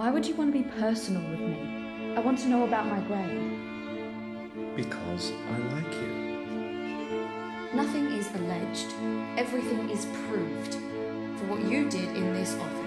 Why would you want to be personal with me? I want to know about my grade. Because I like you. Nothing is alleged, everything is proved. For what you did in this office